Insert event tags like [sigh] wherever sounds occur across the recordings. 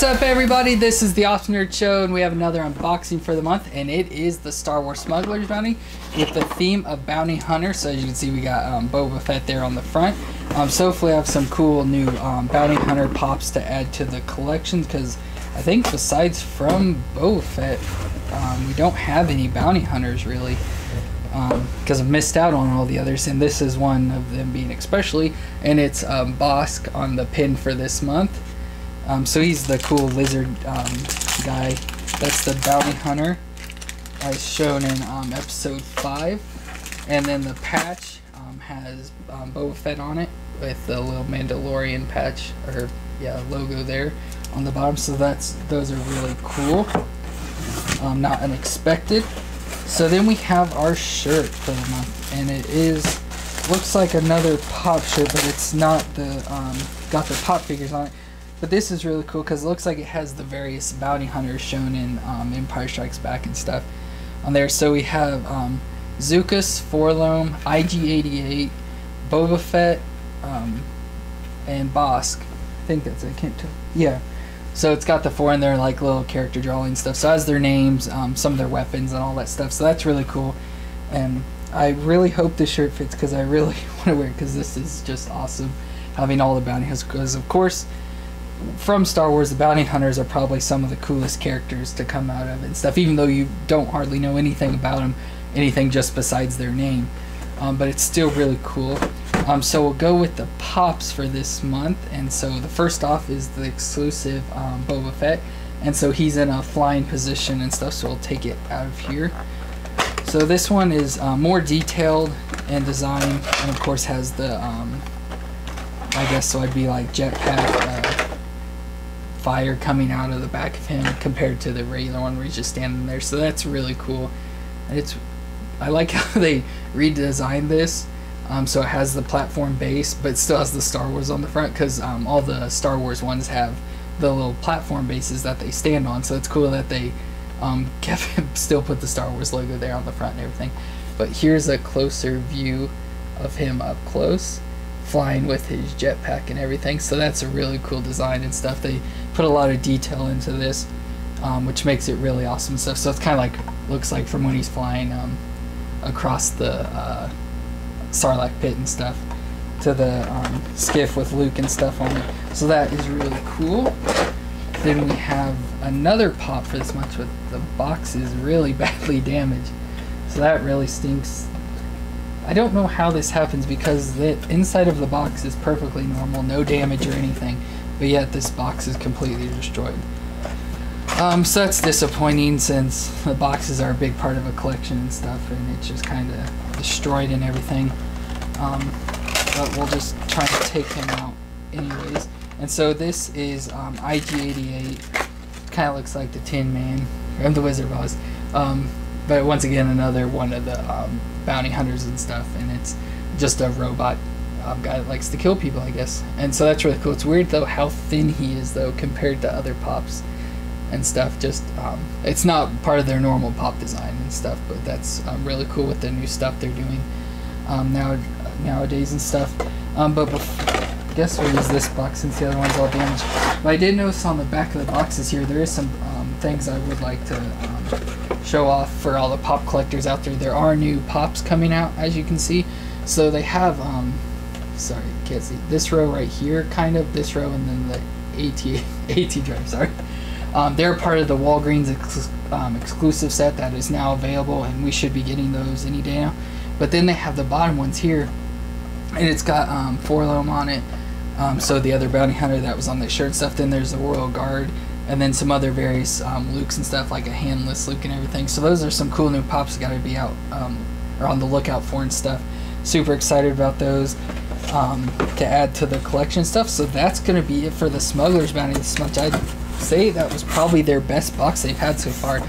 What's up, everybody? This is the Awesome Nerd Show, and we have another unboxing for the month, and it is the Star Wars Smuggler's Bounty with the theme of Bounty Hunter. So as you can see, we got um, Boba Fett there on the front. Um, so hopefully, I have some cool new um, Bounty Hunter pops to add to the collection because I think besides from Boba Fett, um, we don't have any Bounty Hunters really because um, I've missed out on all the others, and this is one of them being especially, and it's um, Bossk on the pin for this month. Um, so he's the cool lizard um, guy. That's the bounty hunter, as shown in um, episode five. And then the patch um, has um, Boba Fett on it with the little Mandalorian patch or yeah logo there on the bottom. So that's those are really cool. Um, not unexpected. So then we have our shirt for the month, and it is looks like another pop shirt, but it's not the got the pop figures on it. But this is really cool because it looks like it has the various bounty hunters shown in um, Empire Strikes Back and stuff on there. So we have um, Zuckuss, 4-LOM, IG-88, Boba Fett, um, and Bossk. I think that's it. I can't tell. Yeah. So it's got the four in there, like little character drawing stuff. So has their names, um, some of their weapons, and all that stuff. So that's really cool. And I really hope this shirt fits because I really [laughs] want to wear it because this is just awesome having all the bounty hunters. Because, of course, from Star Wars, the bounty hunters are probably some of the coolest characters to come out of and stuff. Even though you don't hardly know anything about them, anything just besides their name, um, but it's still really cool. Um, so we'll go with the pops for this month, and so the first off is the exclusive um, Boba Fett, and so he's in a flying position and stuff. So we'll take it out of here. So this one is uh, more detailed and design, and of course has the um, I guess so I'd be like jetpack. Uh, fire coming out of the back of him compared to the regular one where he's just standing there. So that's really cool. It's I like [laughs] how they redesigned this. Um, so it has the platform base, but still has the Star Wars on the front because um, all the Star Wars ones have the little platform bases that they stand on. So it's cool that they um, [laughs] kept still put the Star Wars logo there on the front and everything. But here's a closer view of him up close flying with his jetpack and everything. So that's a really cool design and stuff. They put a lot of detail into this, um, which makes it really awesome stuff. So it's kind of like looks like from when he's flying um, across the uh, Sarlacc pit and stuff to the um, skiff with Luke and stuff on it. So that is really cool. Then we have another pop for this month, but the box is really [laughs] badly damaged. So that really stinks I don't know how this happens because the inside of the box is perfectly normal, no damage or anything, but yet this box is completely destroyed. Um, so that's disappointing since the boxes are a big part of a collection and stuff, and it's just kind of destroyed and everything. Um, but we'll just try to take him out anyways. And so this is um, IG-88. Kind of looks like the Tin Man, or the Wizard of Oz. Um, but once again, another one of the um, bounty hunters and stuff, and it's just a robot um, guy that likes to kill people, I guess. And so that's really cool. It's weird though how thin he is though compared to other pops and stuff. Just um, it's not part of their normal pop design and stuff, but that's um, really cool with the new stuff they're doing um, now nowadays and stuff. Um, but I guess we'll use this box since the other one's all damaged. But I did notice on the back of the boxes here there is some um, things I would like to show off for all the pop collectors out there. There are new pops coming out, as you can see. So they have, um, sorry, can't see, this row right here, kind of, this row, and then the AT, AT [laughs] drive, sorry. Um, they're part of the Walgreens ex um, exclusive set that is now available, and we should be getting those any day now. But then they have the bottom ones here, and it's got um, 4-LOM on it. Um, so the other bounty hunter that was on the shirt stuff. Then there's the Royal Guard, and then some other various um, Lukes and stuff like a handless Luke and everything. So those are some cool new pops got to be out um, or on the lookout for and stuff. Super excited about those um, to add to the collection stuff. So that's gonna be it for the Smugglers Bounty this much. I'd say that was probably their best box they've had so far.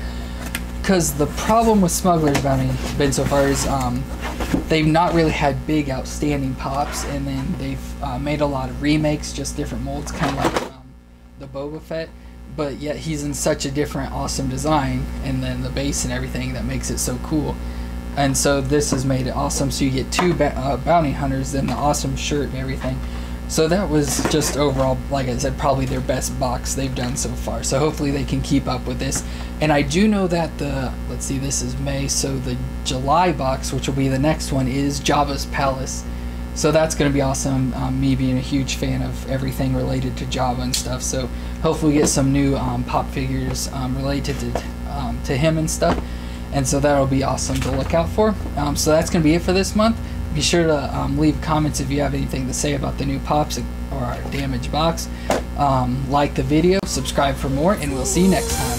Because the problem with Smugglers Bounty been so far is um, they've not really had big outstanding pops, and then they've uh, made a lot of remakes, just different molds, kind of like um, the Boba Fett but yet he's in such a different awesome design and then the base and everything that makes it so cool and so this has made it awesome so you get two uh, bounty hunters then the awesome shirt and everything So that was just overall, like I said, probably their best box they've done so far. So hopefully they can keep up with this. And I do know that the, let's see, this is May, so the July box, which will be the next one, is Jabba's Palace. So that's going to be awesome. Um, me being a huge fan of everything related to Jabba and stuff. So hopefully we get some new um, pop figures um, related to, um, to him and stuff. And so that'll be awesome to look out for. Um, so that's going to be it for this month. Be sure to um, leave comments if you have anything to say about the new pops or our damaged box. like the video, subscribe for more, and we'll see you next time.